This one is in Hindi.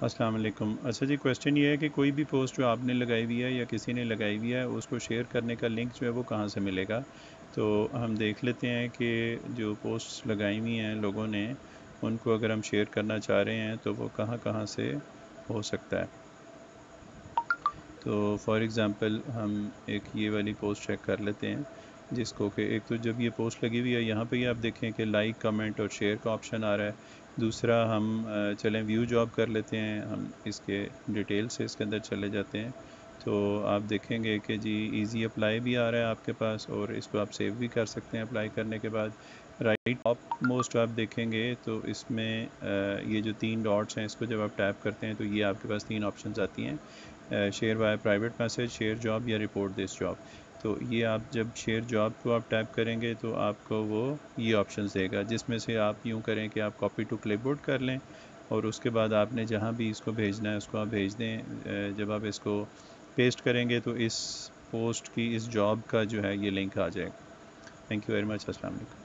अस्सलाम वालेकुम अच्छा जी क्वेश्चन ये है कि कोई भी पोस्ट जो आपने लगाई हुई है या किसी ने लगाई हुई है, उसको शेयर करने का लिंक जो है वो कहाँ से मिलेगा? तो हम देख लेते हैं कि जो पोस्ट लगाई हुई हैं लोगों ने, उनको अगर हम शेयर करना चाह रहे हैं तो वो कहाँ कहाँ से हो सकता है? तो फॉर एग्ज़ाम्पल हम एक ये वाली पोस्ट चेक कर लेते हैं, जिसको कि एक तो जब ये पोस्ट लगी हुई है, यहाँ पे ही आप देखें कि लाइक कमेंट और शेयर का ऑप्शन आ रहा है। दूसरा हम चलें व्यू जॉब कर लेते हैं, हम इसके डिटेल से इसके अंदर चले जाते हैं। तो आप देखेंगे कि जी इजी अप्लाई भी आ रहा है आपके पास और इसको आप सेव भी कर सकते हैं अप्लाई करने के बाद। राइट टॉप मोस्ट आप देखेंगे तो इसमें ये जो तीन डॉट्स हैं, इसको जब आप टैप करते हैं तो ये आपके पास तीन ऑप्शन आती हैं। Share by private message share job या रिपोर्ट दिस जॉब तो ये आप जब शेयर जॉब को आप टाइप करेंगे तो आपको वो ये ऑप्शन देगा, जिसमें से आप यूँ करें कि आप कॉपी टू क्लिपबोर्ड कर लें और उसके बाद आपने जहाँ भी इसको भेजना है उसको आप भेज दें। जब आप इसको पेस्ट करेंगे तो इस पोस्ट की, इस जॉब का जो है ये लिंक आ जाएगा। थैंक यू वेरी मच अस्सलाम वालेकुम